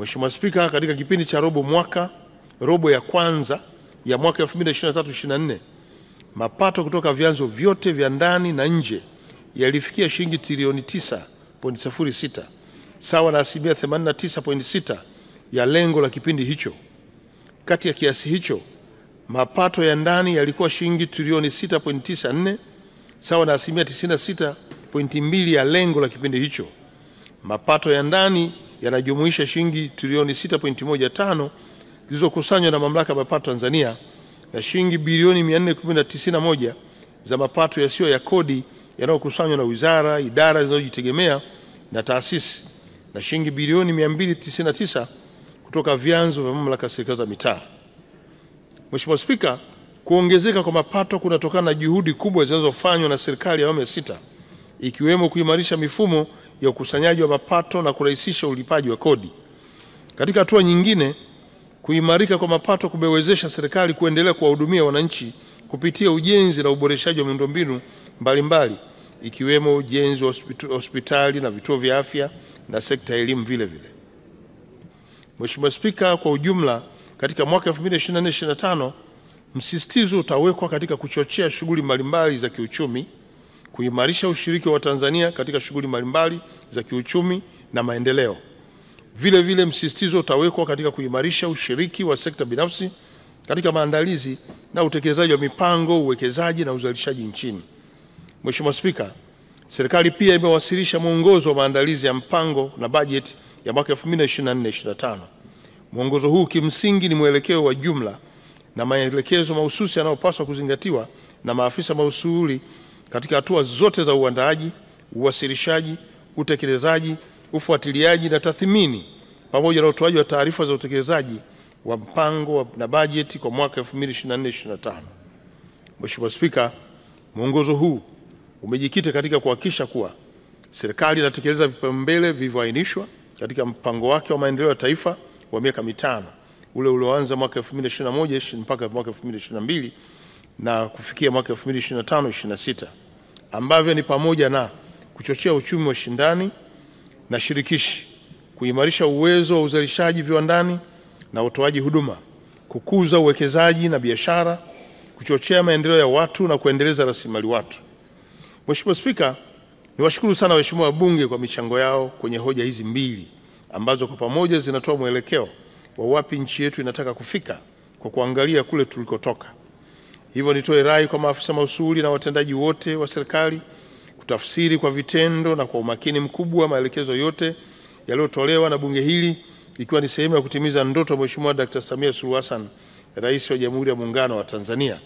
Mheshimiwa Spika, katika kipindi cha robo mwaka robo ya kwanza ya mwaka 2023/24 mapato kutoka vyanzo vyote vya ndani na nje yalifikia shilingi trilioni 9.06 sawa na asilimia 89.6 ya lengo la kipindi hicho. Kati ya kiasi hicho mapato ya ndani yalikuwa shilingi trilioni 6.94 sawa na asilimia 96.2 ya lengo la kipindi hicho. Mapato ya ndani yanajumuisha shilingi trilioni 6.15 zilizokusanywa na Mamlaka ya Mapato Tanzania na shilingi bilioni 491 za mapato yasiyo ya kodi yanayokusanywa na wizara, idara zinazojitegemea na taasisi na shilingi bilioni 299 kutoka vyanzo vya mamlaka ya serikali za mitaa. Mheshimiwa Spika, kuongezeka kwa mapato kunatokana na juhudi kubwa zinazofanywa na serikali ya awamu ya sita ikiwemo kuimarisha mifumo ya ukusanyaji wa mapato na kurahisisha ulipaji wa kodi. Katika hatua nyingine, kuimarika kwa mapato kumewezesha serikali kuendelea kuwahudumia wananchi kupitia ujenzi na uboreshaji wa miundombinu mbalimbali ikiwemo ujenzi wa hospitali na vituo vya afya na sekta ya elimu vile vile. Mheshimiwa Spika, kwa ujumla katika mwaka 2024/2025 msisitizo utawekwa katika kuchochea shughuli mbalimbali za kiuchumi, kuimarisha ushiriki wa Tanzania katika shughuli mbalimbali za kiuchumi na maendeleo. Vile vile msisitizo utawekwa katika kuimarisha ushiriki wa sekta binafsi katika maandalizi na utekelezaji wa mipango, uwekezaji na uzalishaji nchini. Mheshimiwa Spika, serikali pia imewasilisha mwongozo wa maandalizi ya mpango na bajeti ya mwaka 2024/2025. Mwongozo huu kimsingi ni mwelekeo wa jumla na maelekezo mahususi yanayopaswa kuzingatiwa na maafisa masuhuli katika hatua zote za uandaaji, uwasilishaji, utekelezaji, ufuatiliaji na tathmini pamoja na utoaji wa taarifa za utekelezaji wa mpango na bajeti kwa mwaka 2024/2025. Mheshimiwa Spika, mwongozo huu umejikita katika kuhakikisha kuwa serikali inatekeleza vipaumbele vilivyoainishwa katika mpango wake wa maendeleo ya taifa wa miaka mitano ule ulioanza mwaka 2021 mpaka mwaka 2022 na kufikia mwaka 2025-26 ambavyo ni pamoja na kuchochea uchumi wa shindani na shirikishi, kuimarisha uwezo wa uzalishaji viwandani na utoaji huduma, kukuza uwekezaji na biashara, kuchochea maendeleo ya watu na kuendeleza rasilimali watu. Mheshimiwa Spika, niwashukuru sana waheshimiwa wabunge kwa michango yao kwenye hoja hizi mbili ambazo kwa pamoja zinatoa mwelekeo wa wapi nchi yetu inataka kufika kwa kuangalia kule tulikotoka. Hivyo nitoe rai kwa maafisa mausuli na watendaji wote wa serikali kutafsiri kwa vitendo na kwa umakini mkubwa maelekezo yote yaliyotolewa na bunge hili ikiwa ni sehemu ya kutimiza ndoto ya Mheshimiwa Dkt. Samia Suluhu Hassan, Rais wa Jamhuri ya Muungano wa Tanzania.